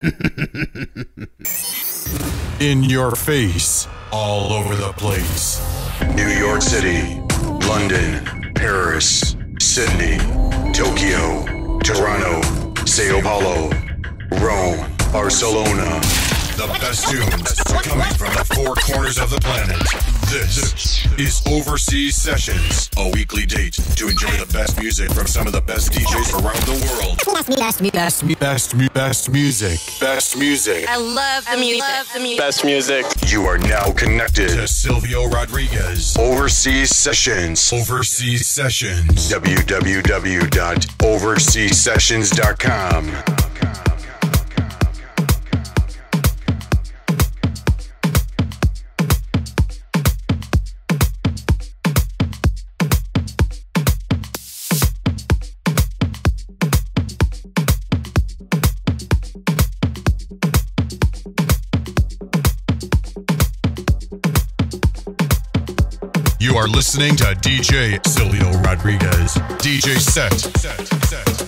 In your face, all over the place. New York City, London, Paris, Sydney, Tokyo, Toronto, Sao Paulo, Rome, Barcelona. The best tunes coming from the four corners of the planet. This is Overseas Sessions, a weekly date to enjoy the best music from some of the best DJs around the world. Best, best, best, Best, mu- best music. Best music. I love the music. Love the music. Best music. You are now connected. To Silvio Rodrigues. Overseas Sessions. Overseas Sessions. www.overseassessions.com. are listening to DJ Silvio Rodrigues. DJ set. set, set,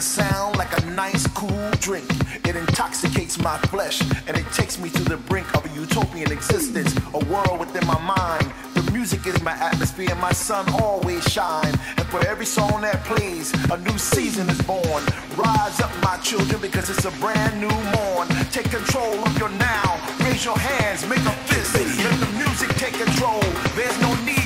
a sound like a nice cool drink. It intoxicates my flesh and it takes me to the brink of a utopian existence, a world within my mind. The music is my atmosphere and my sun always shine. And for every song that plays, a new season is born. Rise up, my children, because it's a brand new morn. Take control of your now. Raise your hands, make a fist. Let the music take control. There's no need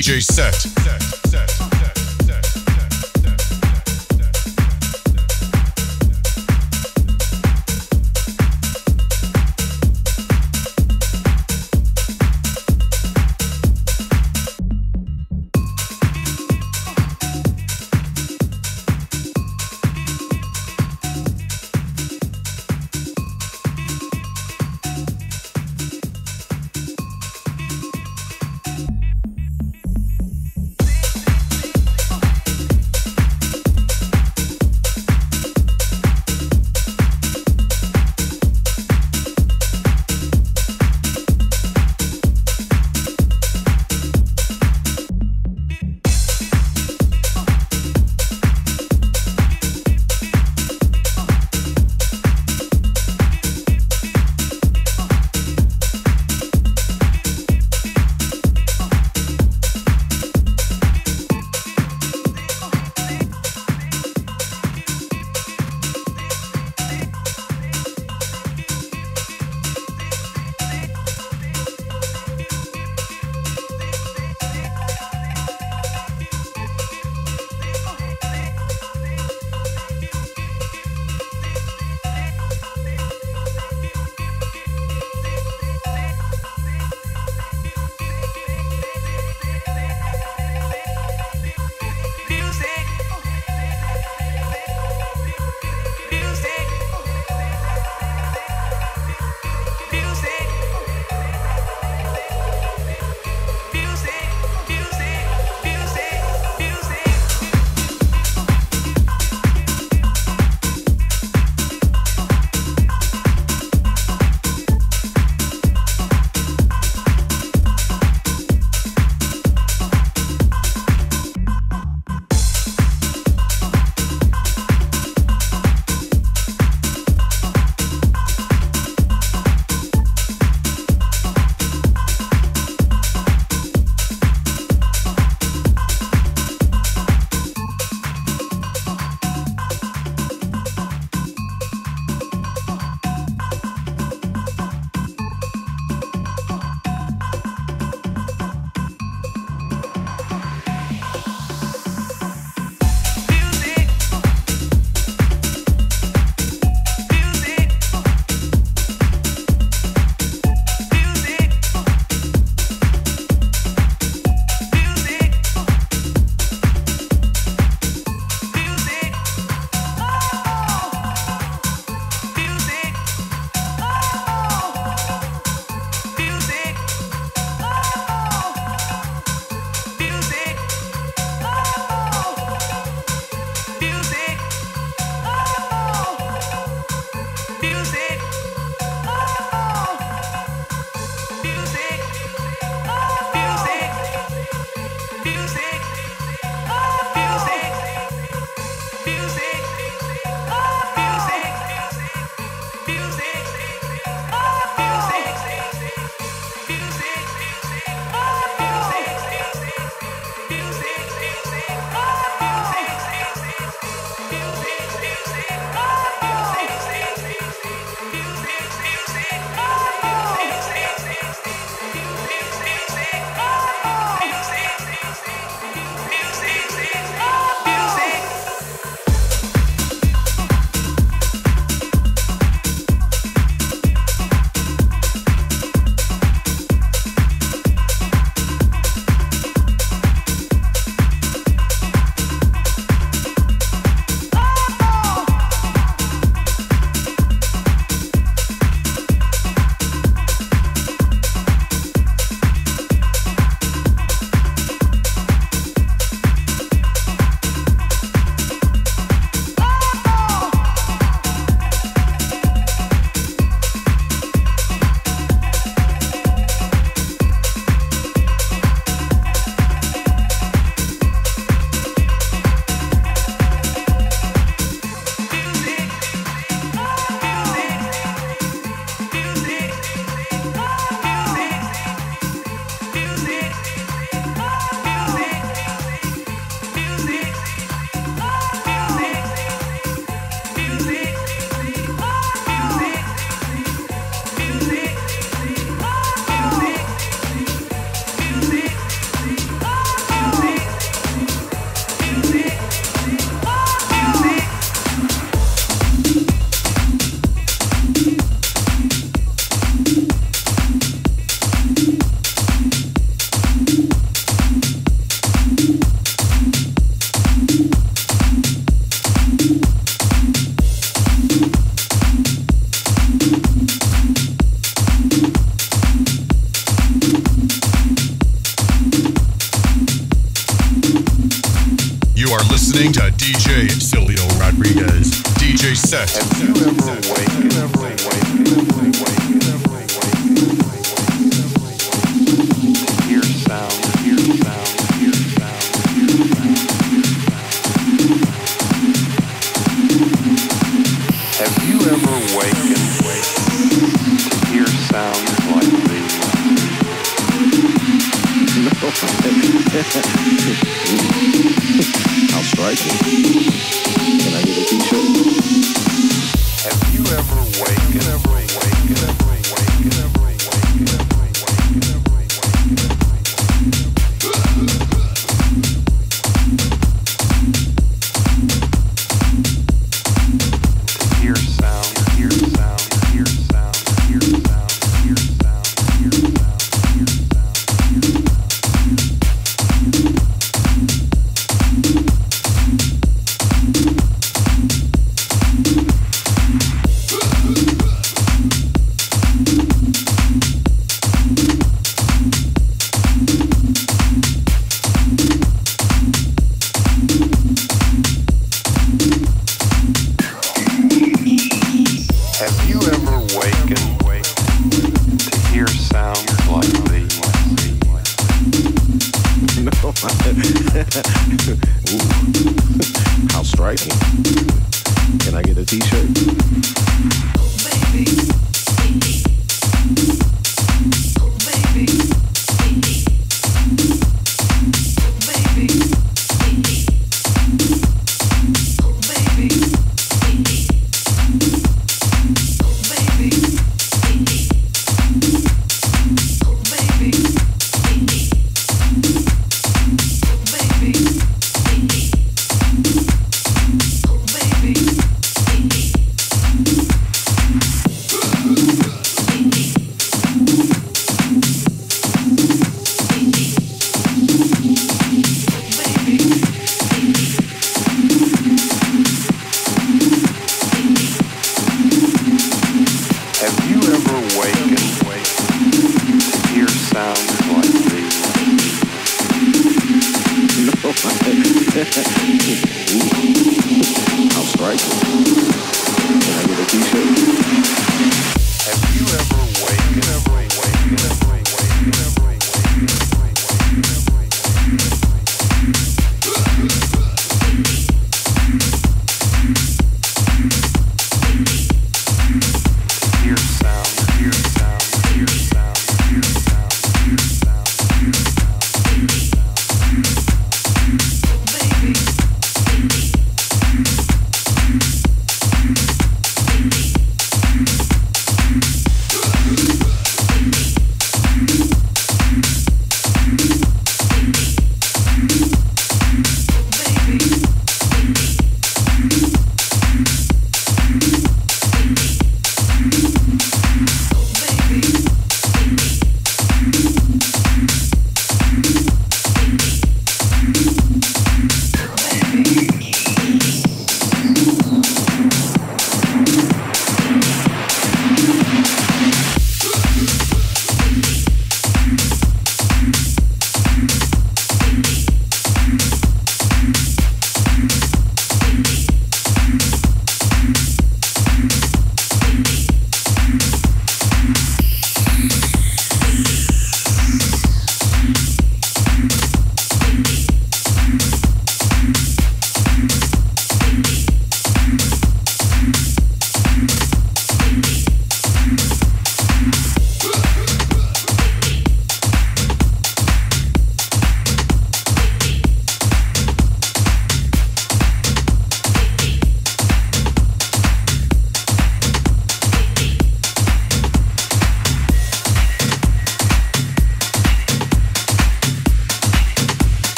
DJ set.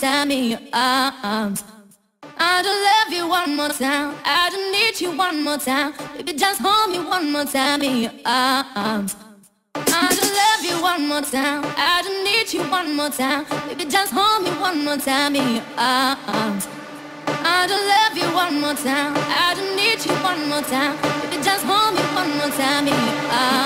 Time in your arms. I just love you one more time. I just need you one more time. Baby, just hold me one more time in your arms. I just love you one more time. I just need you one more time. Baby, just hold me one more time in your arms. I just love you one more time. I just need you one more time. Baby, just hold me one more time in your arms.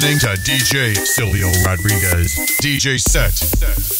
Listening to DJ Silvio Rodrigues. DJ set.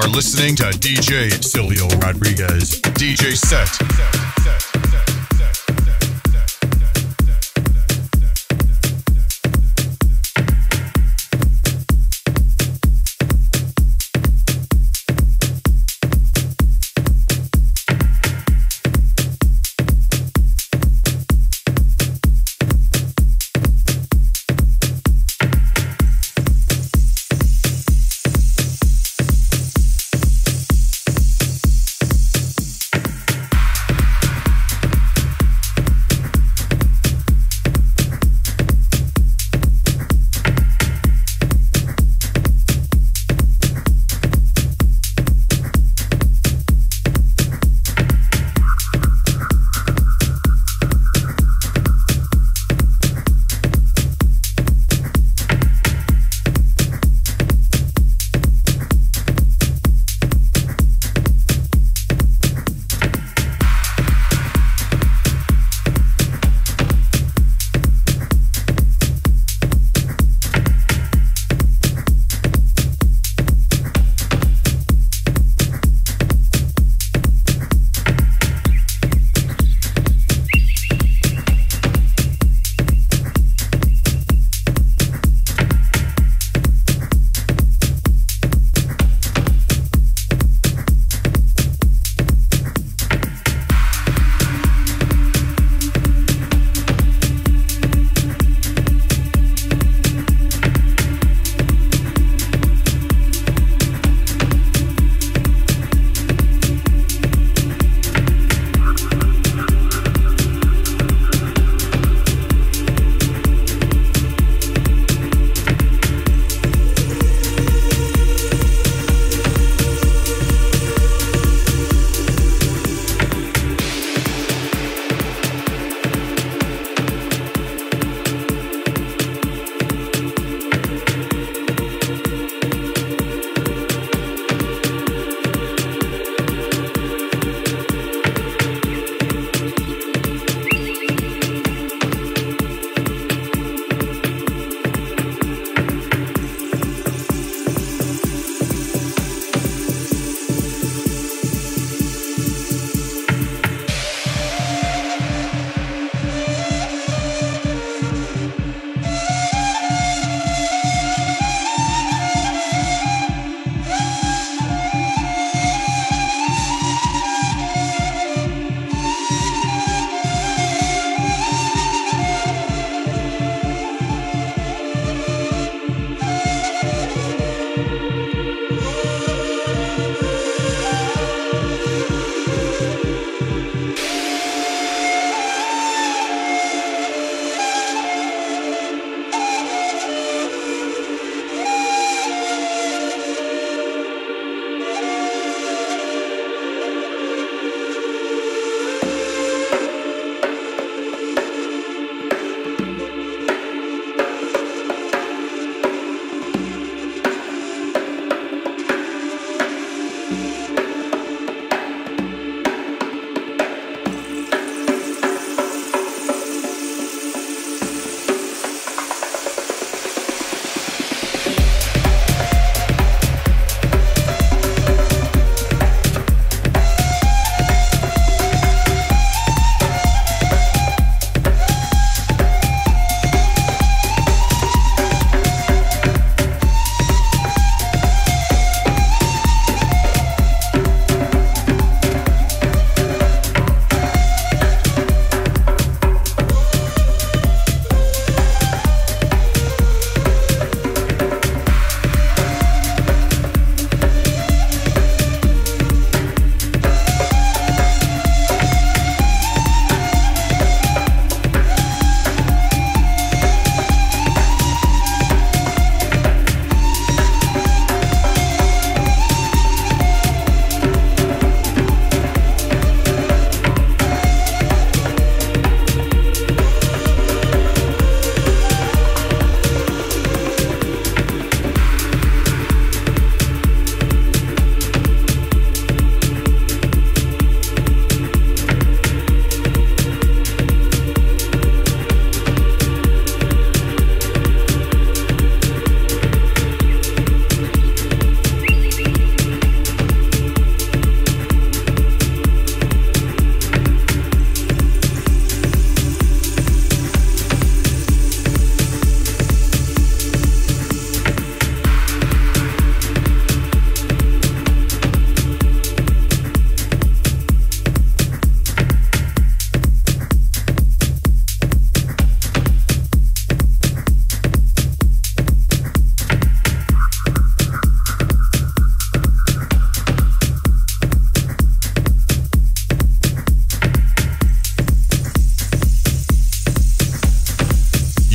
Are listening to DJ Silvio Rodrigues. DJ Set.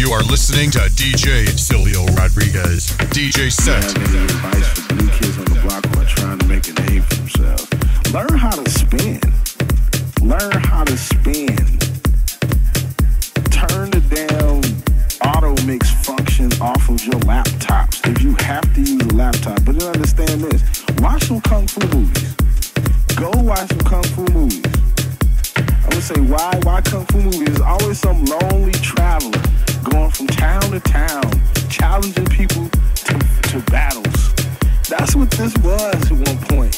You are listening to DJ Silvio Rodrigues. DJ set. Advice for new kids on the block who are trying to make a name for themselves? Learn how to spin. Learn how to spin. Turn the damn auto mix function off of your laptops if you have to use a laptop. But then understand this: watch some kung fu movies. Go watch some kung fu movies. I would say why? Why kung fu movies? There's always some lonely traveler town to town, challenging people to, to battles. That's what this was at one point.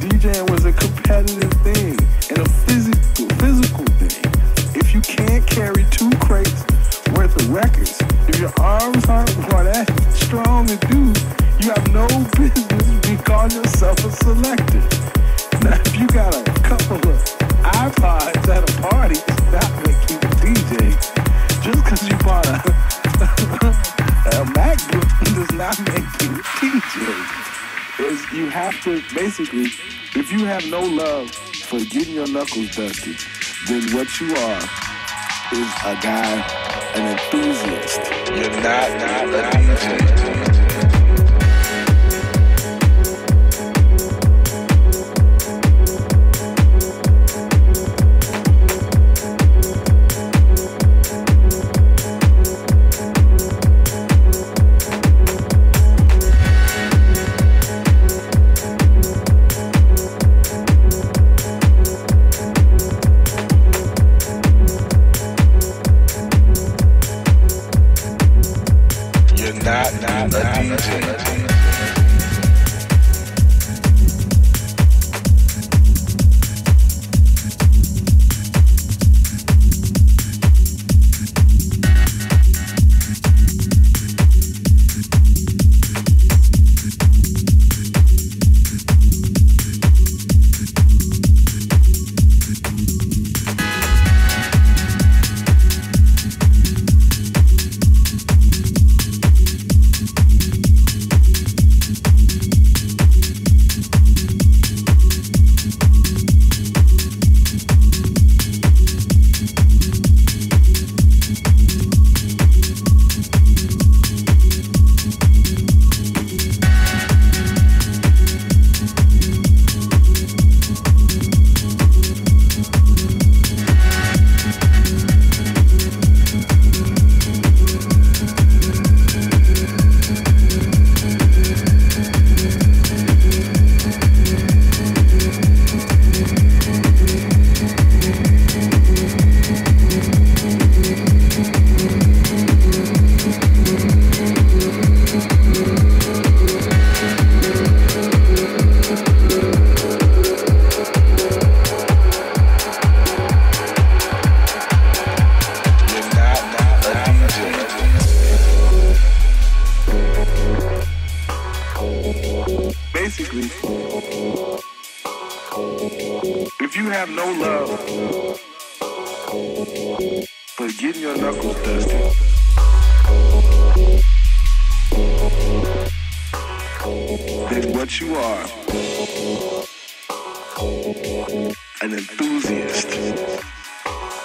DJing was a competitive thing and a physical, physical thing. If you can't carry two crates worth of records, if your arms aren't that strong to do, you have no business be calling yourself a selector. Have to basically, if you have no love for getting your knuckles dusty, then what you are is a guy, an enthusiast. You're not, not DJ.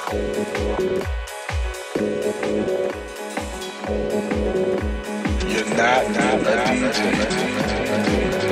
You're not, not a DJ.